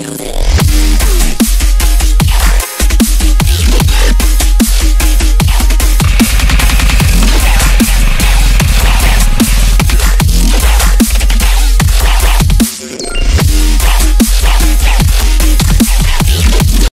choose it.